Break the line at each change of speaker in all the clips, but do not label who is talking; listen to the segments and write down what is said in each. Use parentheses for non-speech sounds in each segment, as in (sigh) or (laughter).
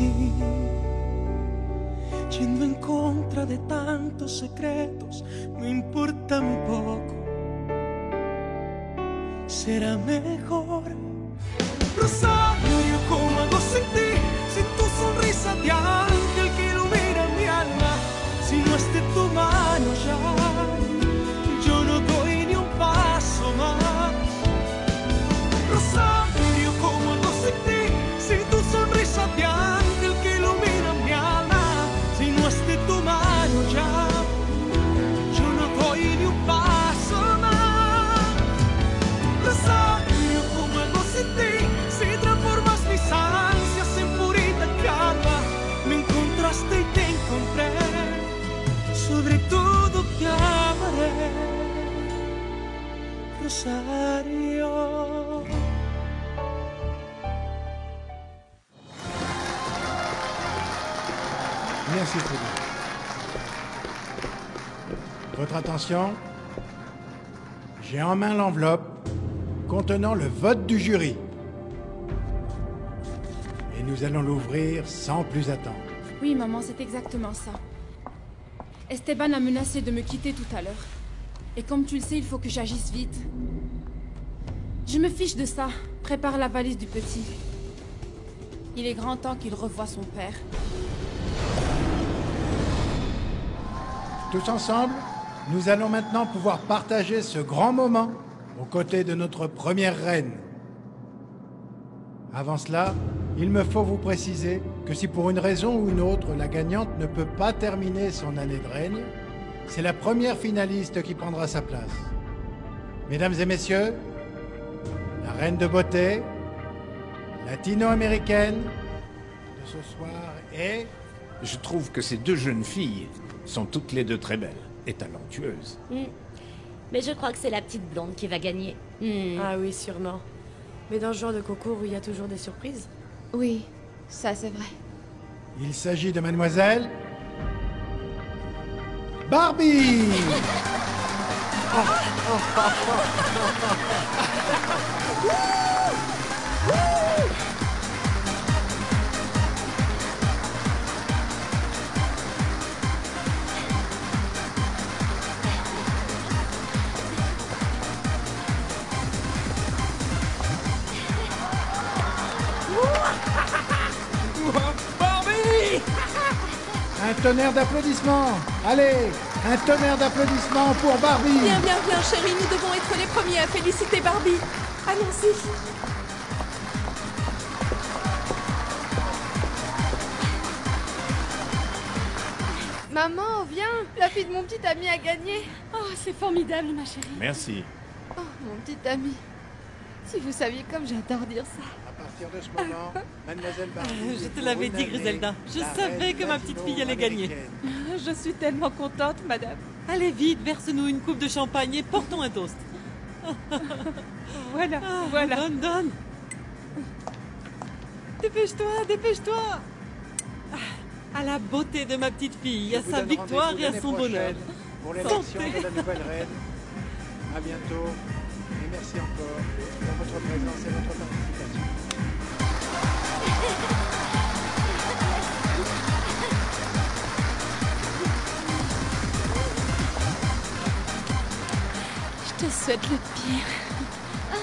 ti, yendo en contra de tantos secretos, me importa un poco. Será mejor. Rosario,
attention. J'ai en main l'enveloppe contenant le vote du jury. Et nous allons l'ouvrir sans plus attendre.
Oui, maman, c'est exactement ça. Esteban a menacé de me quitter tout à l'heure. Et comme tu le sais, il faut que j'agisse vite. Je me fiche de ça. Prépare la valise du petit. Il est grand temps qu'il revoie son père.
Tous ensemble, nous allons maintenant pouvoir partager ce grand moment aux côtés de notre première reine. Avant cela, il me faut vous préciser que si pour une raison ou une autre la gagnante ne peut pas terminer son année de règne, c'est la première finaliste qui prendra sa place. Mesdames et messieurs, la reine de beauté, latino-américaine de ce soir est...
Je trouve que ces deux jeunes filles sont toutes les deux très belles et talentueuses.
Hmm. Mais je crois que c'est la petite blonde qui va gagner. Hmm.
Ah oui, sûrement. Mais dans ce genre de concours où il y a toujours des surprises.
Oui, ça c'est vrai.
Il s'agit de mademoiselle Barbie
Barbie (laughs)
Un tonnerre d'applaudissements Allez Un tonnerre d'applaudissements pour Barbie
Bien, bien, bien, chérie, nous devons être les premiers à féliciter Barbie. Allons-y.
Maman, viens La fille de mon petit ami a gagné
Oh, c'est formidable, ma chérie.
Merci.
Oh, mon petit ami Si vous saviez comme j'adore dire ça
partir de ce moment, mademoiselle Barbie... (laughs)
Je te l'avais dit, Griselda. Je savais que ma petite fille allait gagner.
Je suis tellement contente, madame.
Allez vite, verse-nous une coupe de champagne et portons un toast. (laughs)
Voilà,
Ah,
voilà.
Donne, donne. Dépêche-toi, dépêche-toi. Ah, À la beauté de ma petite fille, à sa victoire et à son bonheur.
Pour l'élection
Santé.
de la nouvelle reine. À bientôt. Et merci encore pour votre présence et votre participation.
Je te souhaite le pire.
Ah,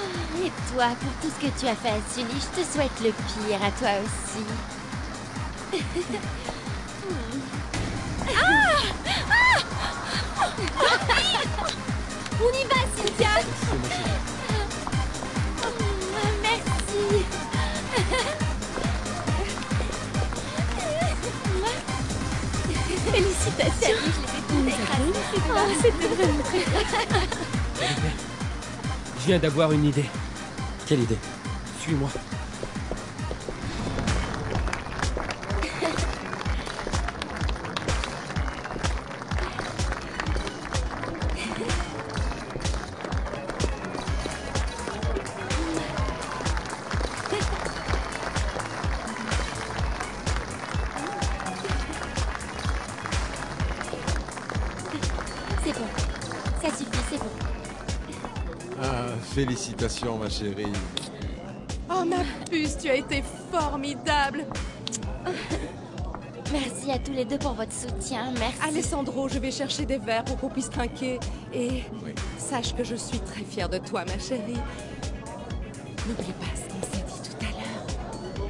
Et toi, pour tout ce que tu as fait à Sully, je te souhaite le pire à toi aussi.
On y va, Cynthia
Merci.
Félicitations. C'était vraiment très
Je viens d'avoir une idée. Quelle idée? Suis-moi.
Félicitations, ma chérie.
Oh ma puce, tu as été formidable.
Merci à tous les deux pour votre soutien. Merci.
Alessandro, je vais chercher des verres pour qu'on puisse trinquer. Et sache que je suis très fière de toi, ma chérie. N'oublie pas ce qu'on s'est dit tout à l'heure.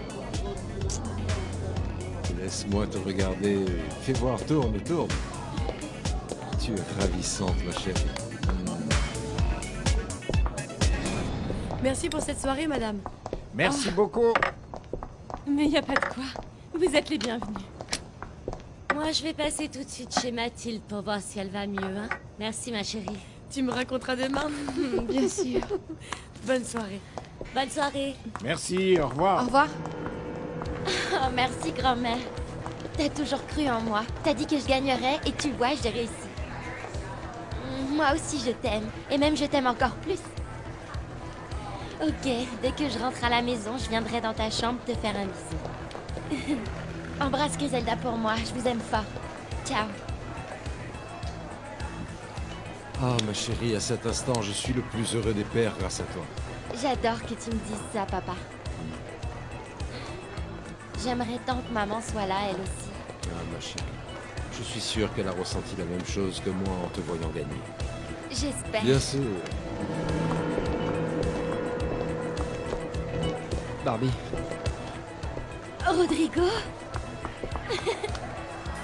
Laisse-moi te regarder. Fais voir, tourne, tourne. Tu es ravissante, ma chérie.
Merci pour cette soirée, madame.
Merci
Oh.
beaucoup.
Mais y a pas de quoi. Vous êtes les bienvenus.
Moi, je vais passer tout de suite chez Mathilde pour voir si elle va mieux, hein. Merci, ma chérie.
Tu me raconteras demain (laughs)
Bien sûr.
Bonne soirée.
Bonne soirée.
Merci, au revoir.
Au revoir. (laughs) Oh, merci, grand-mère. T'as toujours cru en moi. T'as dit que je gagnerais et tu vois, j'ai réussi. Moi aussi, je t'aime. Et même, je t'aime encore plus. Ok, dès que je rentre à la maison, je viendrai dans ta chambre te faire un bisou. (laughs) Embrasse Griselda pour moi, je vous aime fort. Ciao.
Ah, ma chérie, à cet instant, je suis le plus heureux des pères grâce à toi.
J'adore que tu me dises ça, papa. J'aimerais tant que maman soit là, elle aussi.
Ah, ma chérie. Je suis sûr qu'elle a ressenti la même chose que moi en te voyant gagner.
J'espère.
Bien sûr.
Barbie,
Rodrigo,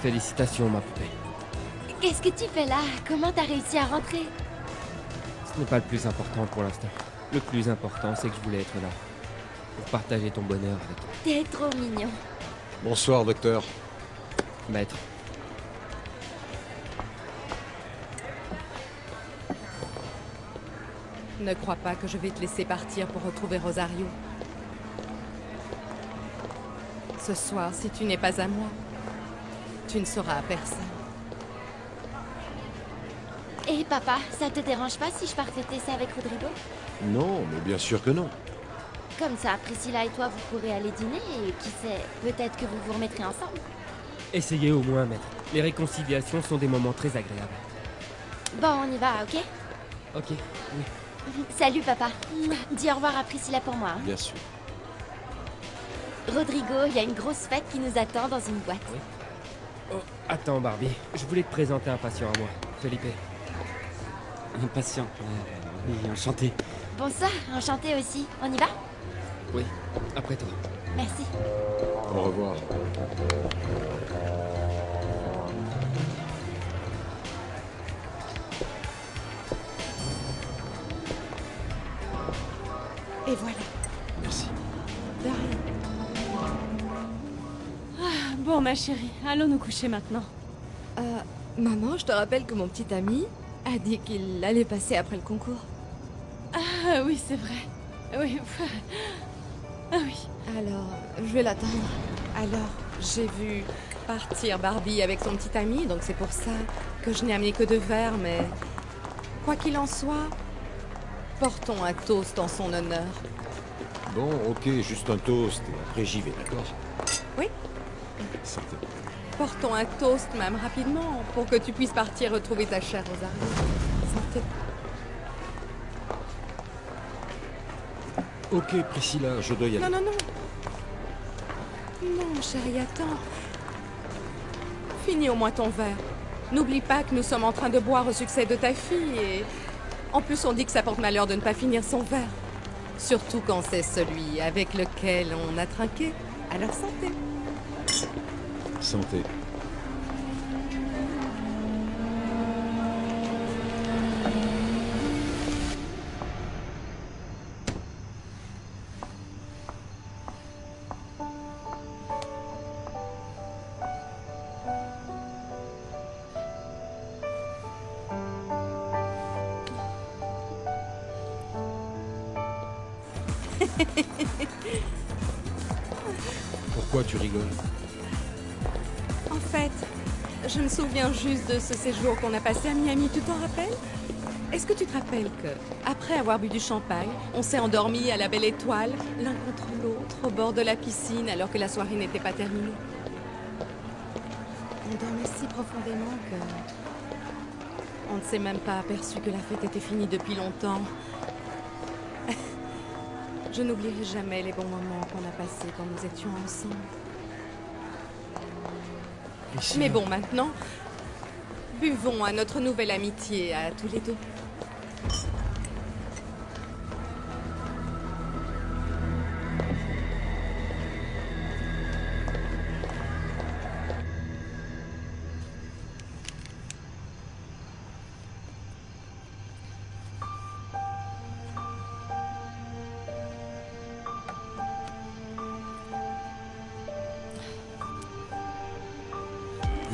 félicitations, ma poupée.
qu'est-ce que tu fais là? Comment t'as réussi à rentrer?
Ce n'est pas le plus important pour l'instant. Le plus important, c'est que je voulais être là. Pour partager ton bonheur avec toi.
T'es trop mignon.
Bonsoir, docteur.
Maître.
Ne crois pas que je vais te laisser partir pour retrouver Rosario. Ce soir, si tu n'es pas à moi, tu ne seras à personne.
Et papa, ça te dérange pas si je pars fêter ça avec Rodrigo?
Non, mais bien sûr que non.
Comme ça, Priscilla et toi, vous pourrez aller dîner et qui sait, peut-être que vous vous remettrez ensemble.
Essayez au moins, maître. Les réconciliations sont des moments très agréables.
Bon, on y va, ok?
Ok, oui. (laughs)
Salut papa. Dis au revoir à Priscilla pour moi. hein.
Bien sûr.
Rodrigo, il y a une grosse fête qui nous attend dans une boîte.
Oh, attends, Barbie. Je voulais te présenter un patient à moi, Felipe.
Un patient. euh, oui, enchanté.
Bonsoir, enchanté aussi. On y va?
Oui, après toi.
Merci.
Au revoir.
Bon, ma chérie, allons nous coucher maintenant.
Euh, maman, je te rappelle que mon petit ami a dit qu'il allait passer après le concours.
Ah oui, c'est vrai. Oui. (laughs) Ah oui.
Alors, je vais l'attendre.
Alors, j'ai vu partir Barbie avec son petit ami, donc c'est pour ça que je n'ai amené que deux verres, mais quoi qu'il en soit, portons un toast en son honneur.
Bon, ok, juste un toast et après j'y vais, d'accord?
Oui
Santé.
Portons un toast même rapidement pour que tu puisses partir retrouver ta chère Rosario. Santé.
Ok, Priscilla, je dois y aller.
Non, non, non. Non, chérie, attends. Finis au moins ton verre. N'oublie pas que nous sommes en train de boire au succès de ta fille et... En plus, on dit que ça porte malheur de ne pas finir son verre. Surtout quand c'est celui avec lequel on a trinqué. Alors santé.
Santé. (laughs) Pourquoi tu rigoles?
En fait, je me souviens juste de ce séjour qu'on a passé à Miami, tu t'en rappelles? Est-ce que tu te rappelles que, après avoir bu du champagne, on s'est endormi à la belle étoile, l'un contre l'autre, au bord de la piscine, alors que la soirée n'était pas terminée? On dormait si profondément que... On ne s'est même pas aperçu que la fête était finie depuis longtemps. (laughs) Je n'oublierai jamais les bons moments qu'on a passés quand nous étions ensemble. Mais bon, maintenant, buvons à notre nouvelle amitié à tous les deux.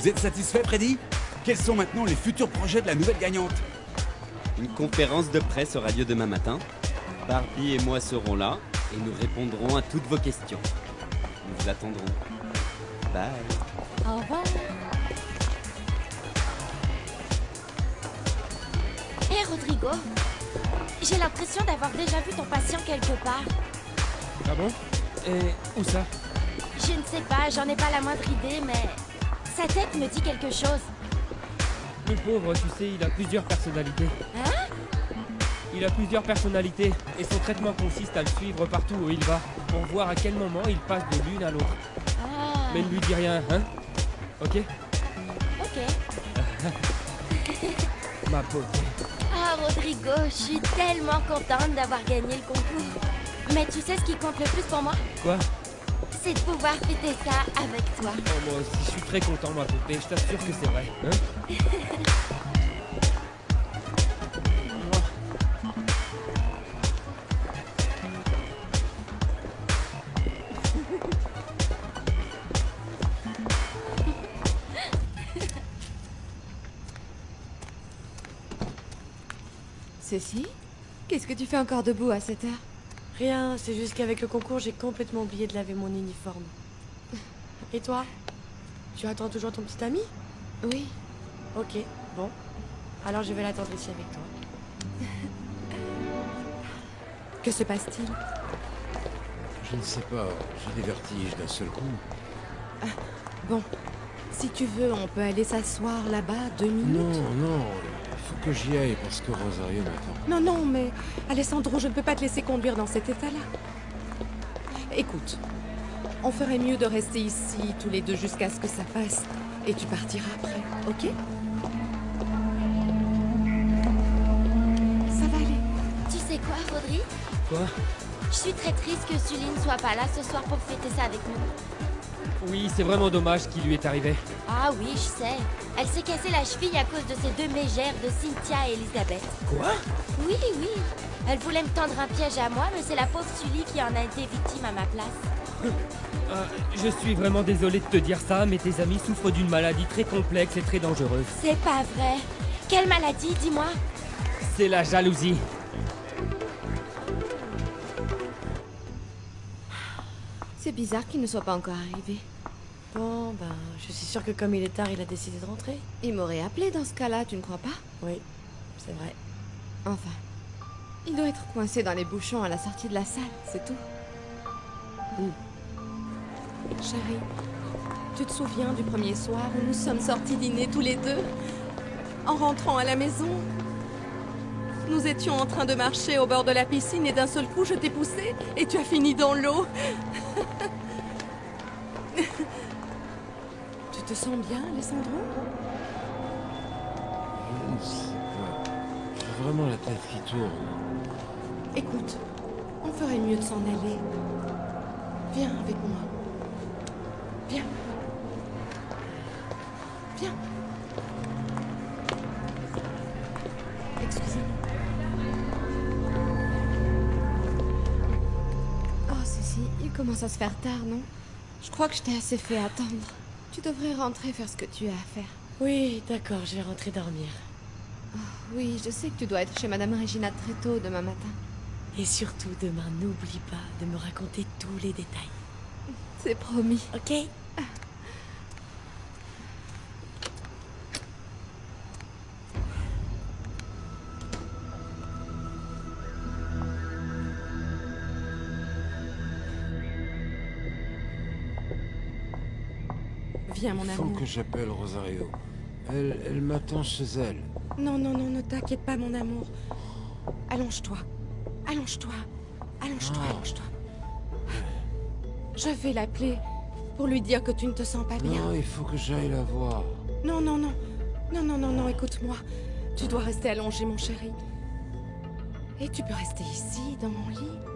Êtes satisfait, Freddy? Quels sont maintenant les futurs projets de la nouvelle gagnante?
Une conférence de presse aura lieu demain matin. Barbie et moi serons là et nous répondrons à toutes vos questions. Nous vous attendrons. Bye.
Au revoir. Hé Rodrigo, j'ai l'impression d'avoir déjà vu ton patient quelque part.
Ah bon? Et où ça?
Je ne sais pas, j'en ai pas la moindre idée, mais sa tête me dit quelque chose.
Le pauvre, tu sais, il a plusieurs personnalités.
Hein?
Il a plusieurs personnalités et son traitement consiste à le suivre partout où il va pour voir à quel moment il passe de l'une à l'autre.
Ah.
Mais ne lui dis rien, hein? Ok?
Ok. (laughs)
Ma pauvre.
Ah Rodrigo, je suis tellement contente d'avoir gagné le concours. Mais tu sais ce qui compte le plus pour moi?
Quoi?
C'est de pouvoir fêter ça avec toi.
Oh, moi aussi, je suis très content, ma poupée. Je t'assure que c'est vrai. Hein
Cécile Qu'est-ce que tu fais encore debout à cette heure?
Rien, c'est juste qu'avec le concours, j'ai complètement oublié de laver mon uniforme. (laughs) Et toi? Tu attends toujours ton petit ami?
Oui.
Ok, bon. Alors je vais l'attendre ici avec toi. (laughs)
Que se passe-t-il?
Je ne sais pas, j'ai des vertiges d'un seul coup.
Bon, si tu veux, on peut aller s'asseoir là-bas deux minutes.
Non, non, faut que j'y aille parce que Rosario m'attend.
Non, non, mais Alessandro, je ne peux pas te laisser conduire dans cet état-là. Écoute, on ferait mieux de rester ici tous les deux jusqu'à ce que ça passe. Et tu partiras après, ok?
Quoi Je suis très triste que Sully ne soit pas là ce soir pour fêter ça avec nous.
Oui, c'est vraiment dommage ce qui lui est arrivé.
Ah oui, je sais. Elle s'est cassée la cheville à cause de ces deux mégères de Cynthia et Elisabeth.
Quoi
Oui, oui. Elle voulait me tendre un piège à moi, mais c'est la pauvre Sully qui en a été victime à ma place.
Euh, je suis vraiment désolé de te dire ça, mais tes amis souffrent d'une maladie très complexe et très dangereuse.
C'est pas vrai. Quelle maladie, dis-moi
C'est la jalousie.
C'est bizarre qu'il ne soit pas encore arrivé.
Bon, ben, je suis sûre que comme il est tard, il a décidé de rentrer.
Il m'aurait appelé dans ce cas-là, tu ne crois pas?
Oui, c'est vrai.
Enfin, il doit être coincé dans les bouchons à la sortie de la salle, c'est tout.
Chérie, tu te souviens du premier soir où nous sommes sortis dîner tous les deux En rentrant à la maison, nous étions en train de marcher au bord de la piscine et d'un seul coup je t'ai poussé et tu as fini dans l'eau. (laughs) tu te sens bien, Alessandro?
Je ne sais pas. J'ai vraiment la tête qui tourne.
Écoute, on ferait mieux de s'en aller. Viens avec moi. Viens. Viens.
Commence à se faire tard, non? Je crois que je t'ai assez fait attendre. Tu devrais rentrer faire ce que tu as à faire.
Oui, d'accord, je vais rentrer dormir.
Oui, je sais que tu dois être chez Madame Regina très tôt demain matin.
Et surtout, demain, n'oublie pas de me raconter tous les détails.
C'est promis.
Ok?
Mon
Il faut que j'appelle Rosario. Elle, elle m'attend chez elle.
Non, non, non, ne t'inquiète pas, mon amour. Allonge-toi. Allonge-toi. Allonge-toi, allonge-toi. Je vais l'appeler. Pour lui dire que tu ne te sens pas bien
Non, il faut que j'aille la voir.
Non, non, non. Non, non, non, non, écoute-moi. Tu dois rester allongé, mon chéri. Et tu peux rester ici, dans mon lit.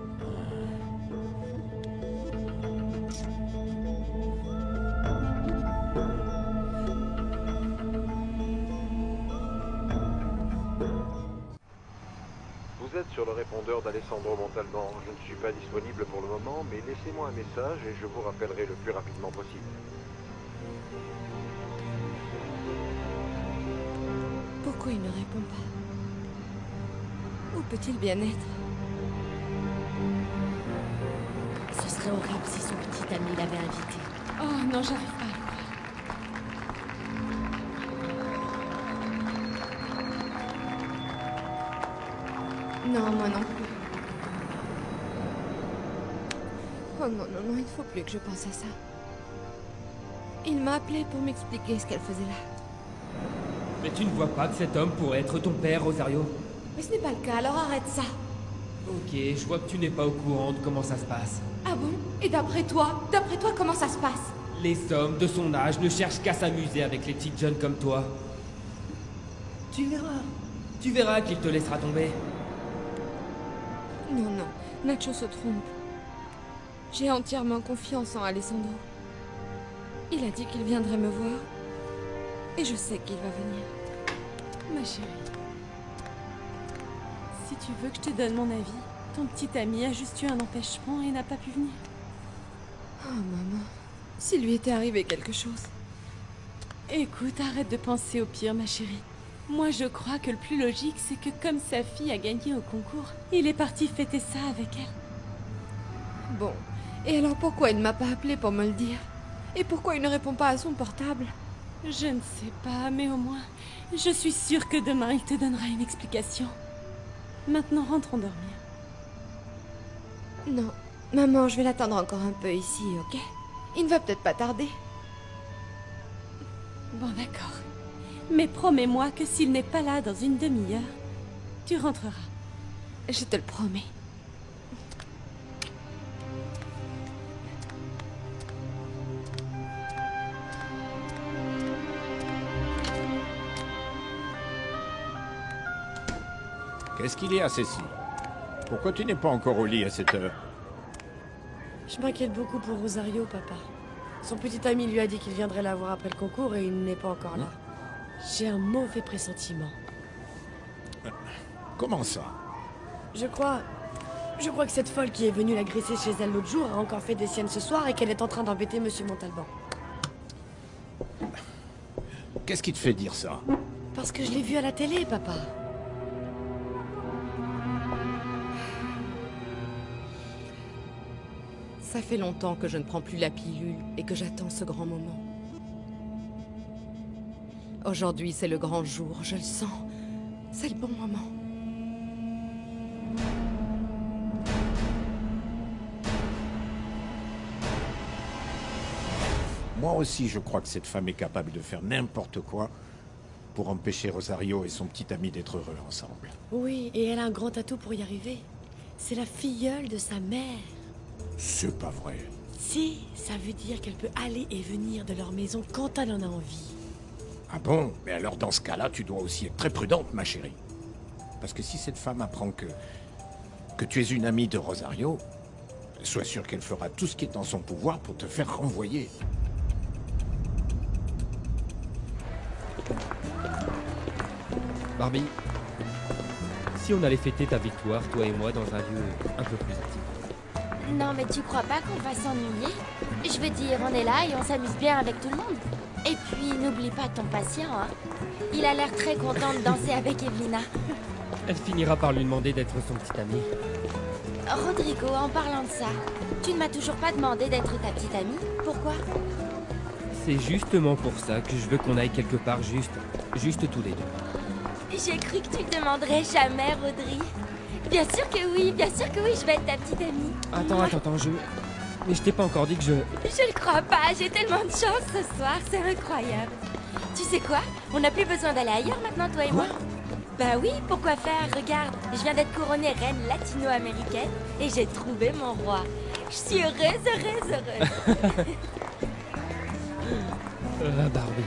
Vous êtes sur le répondeur d'Alessandro Montalban. Je ne suis pas disponible pour le moment, mais laissez-moi un message et je vous rappellerai le plus rapidement possible.
Pourquoi il ne répond pas? Où peut-il bien être?
Ce serait horrible si son petit ami l'avait invité.
Oh non, j'arrive
Oh non, non, non, il ne faut plus que je pense à ça. Il m'a appelé pour m'expliquer ce qu'elle faisait là.
Mais tu ne vois pas que cet homme pourrait être ton père, Rosario
Mais ce n'est pas le cas, alors arrête ça.
Ok, je vois que tu n'es pas au courant de comment ça se passe.
Ah bon? Et d'après toi D'après toi, comment ça se passe?
Les hommes de son âge ne cherchent qu'à s'amuser avec les petites jeunes comme toi. Tu verras. Tu verras qu'il te laissera tomber.
Non, non, Nacho se trompe. J'ai entièrement confiance en Alessandro. Il a dit qu'il viendrait me voir. Et je sais qu'il va venir.
Ma chérie. Si tu veux que je te donne mon avis, ton petit ami a juste eu un empêchement et n'a pas pu venir.
Oh maman, s'il lui était arrivé quelque chose.
Écoute, arrête de penser au pire, ma chérie. Moi, je crois que le plus logique, c'est que comme sa fille a gagné au concours, il est parti fêter ça avec elle.
Bon, et alors pourquoi il ne m'a pas appelé pour me le dire? Et pourquoi il ne répond pas à son portable?
Je ne sais pas, mais au moins, je suis sûre que demain, il te donnera une explication. Maintenant, rentrons dormir.
Non, maman, je vais l'attendre encore un peu ici, ok? Il ne va peut-être pas tarder.
Bon, d'accord. Mais promets-moi que s'il n'est pas là dans une demi-heure, tu rentreras.
Je te le promets.
Qu'est-ce qu'il y a, Cécile Pourquoi tu n'es pas encore au lit à cette heure
Je m'inquiète beaucoup pour Rosario, papa. Son petit ami lui a dit qu'il viendrait la voir après le concours et il n'est pas encore là. J'ai un mauvais pressentiment.
Comment ça
Je crois... Je crois que cette folle qui est venue l'agresser chez elle l'autre jour a encore fait des siennes ce soir et qu'elle est en train d'embêter Monsieur Montalban.
Qu'est-ce qui te fait dire ça
Parce que je l'ai vue à la télé, papa.
Ça fait longtemps que je ne prends plus la pilule et que j'attends ce grand moment. Aujourd'hui, c'est le grand jour, je le sens. C'est le bon moment.
Moi aussi, je crois que cette femme est capable de faire n'importe quoi pour empêcher Rosario et son petit ami d'être heureux ensemble.
Oui, et elle a un grand atout pour y arriver. C'est la filleule de sa mère.
C'est pas vrai.
Si, ça veut dire qu'elle peut aller et venir de leur maison quand elle en a envie.
Ah bon? Mais alors dans ce cas-là, tu dois aussi être très prudente, ma chérie. Parce que si cette femme apprend que que tu es une amie de Rosario, sois sûr qu'elle fera tout ce qui est en son pouvoir pour te faire renvoyer.
Barbie, si on allait fêter ta victoire, toi et moi, dans un lieu un peu plus intime.
Non, mais tu crois pas qu'on va s'ennuyer Je veux dire, on est là et on s'amuse bien avec tout le monde. Et puis, n'oublie pas ton patient, hein. Il a l'air très content de danser avec Evelina.
Elle finira par lui demander d'être son petit ami.
Rodrigo, en parlant de ça, tu ne m'as toujours pas demandé d'être ta petite amie Pourquoi?
C'est justement pour ça que je veux qu'on aille quelque part juste, juste tous les deux.
J'ai cru que tu ne demanderais jamais, Rodri. Bien sûr que oui, bien sûr que oui, je vais être ta petite amie.
Attends, attends, attends, je... Mais je t'ai pas encore dit que je...
Je le crois pas, j'ai tellement de chance ce soir, c'est incroyable. Tu sais quoi? On n'a plus besoin d'aller ailleurs maintenant, toi et moi Bah oui, pourquoi faire? Regarde, je viens d'être couronnée reine latino-américaine et j'ai trouvé mon roi. Je suis heureuse, heureuse, heureuse. (laughs)
Euh, Barbie.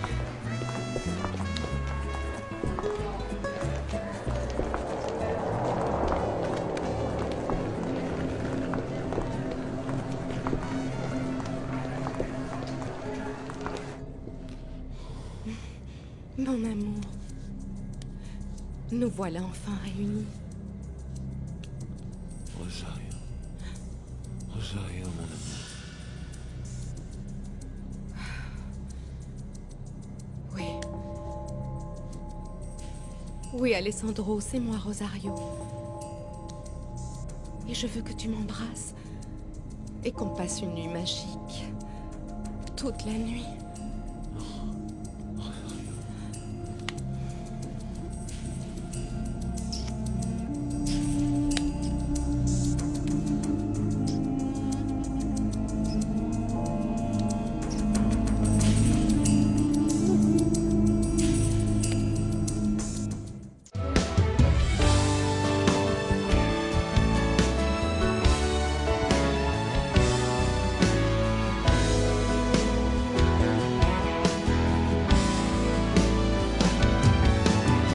Voilà enfin réunis.
Rosario. Rosario, mon amour.
Oui. Oui, Alessandro, c'est moi, Rosario. Et je veux que tu m'embrasses et qu'on passe une nuit magique. Toute la nuit.